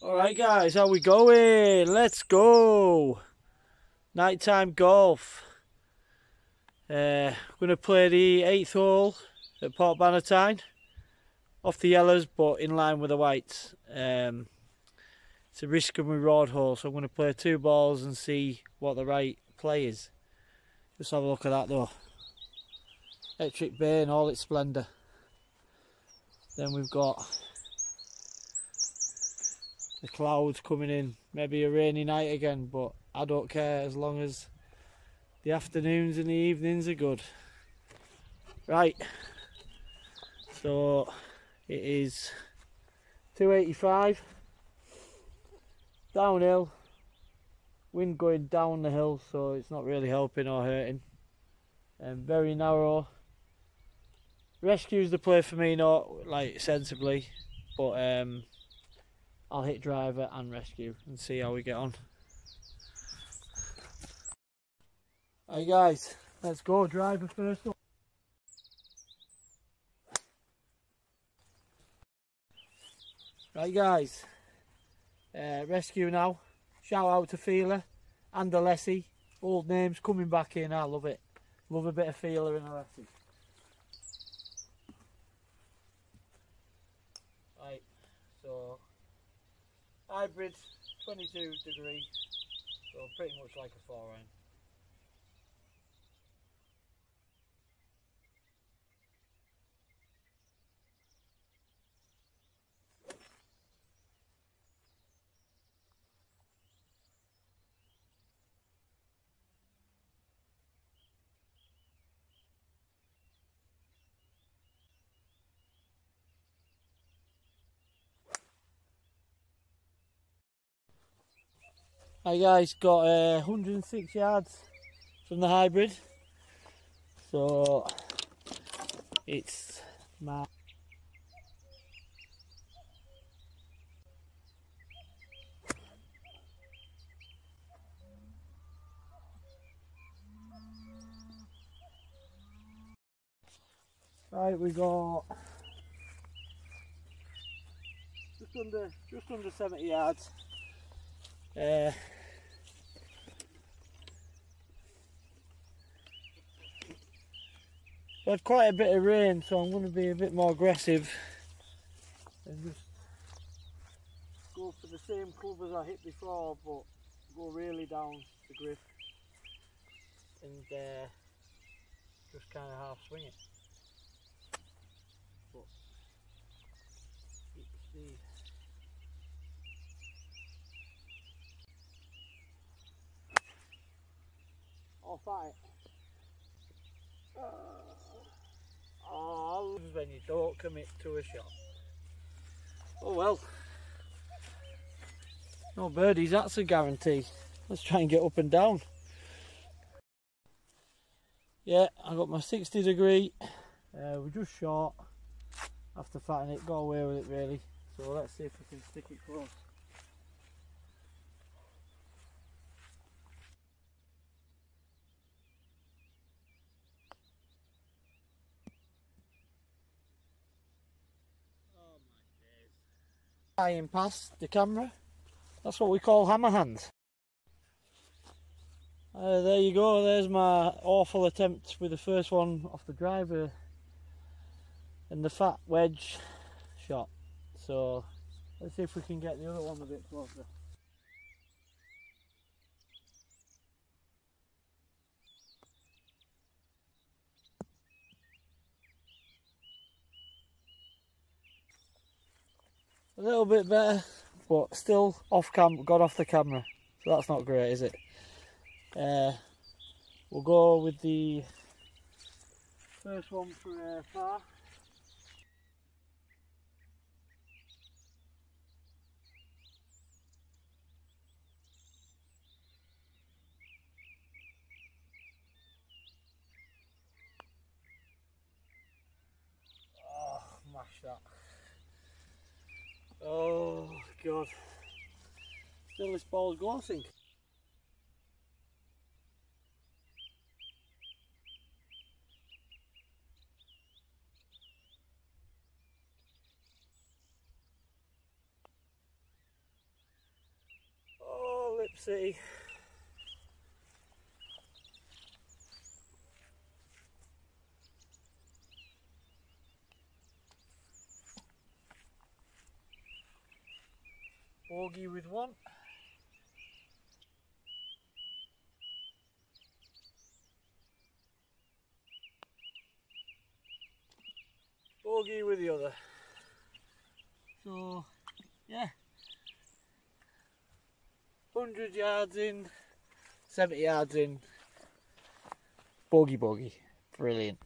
Alright guys, how we going? Let's go! Nighttime golf. Uh, going to play the 8th hole at Port Bannatyne. Off the yellows but in line with the whites. Um, it's a risk and reward hole so I'm going to play two balls and see what the right play is. Just have a look at that though. Ettrick Bay in all its splendour. Then we've got the clouds coming in. Maybe a rainy night again, but I don't care as long as the afternoons and the evenings are good. Right, so it is 285 downhill, wind going down the hill, so it's not really helping or hurting. And um, very narrow. Rescue's the play for me, not like sensibly, but um, I'll hit driver and rescue and see how we get on. Hey guys, let's go driver first up. Right guys, uh, rescue now. Shout out to Feeler and Alessi. Old names coming back in, I love it. Love a bit of Feeler and Alessi. Right, so hybrid 22 degree so pretty much like a four iron Hi guys, got uh, 106 yards from the hybrid. So it's my Right, we got just under just under 70 yards. Uh, had quite a bit of rain so I'm going to be a bit more aggressive and just go for the same club as I hit before but go really down the grip and uh, just kind of half swing it. But off at it Oh, when you don't commit to a shot. Oh well. No birdies, that's a guarantee. Let's try and get up and down. Yeah, I got my 60 degree. Uh, we're just short after fatting it, got away with it really. So let's see if we can stick it close. Flying past the camera. That's what we call hammer hands. Uh, there you go, there's my awful attempt with the first one off the driver and the fat wedge shot. So let's see if we can get the other one a bit closer. A little bit better but still off cam got off the camera. So that's not great is it? Uh, we'll go with the first one for uh, far Oh, mash that. Oh god. Still this ball's glossing. City. Bogey with one. Bogey with the other. So, yeah. 100 yards in, 70 yards in. Bogey bogey. Brilliant.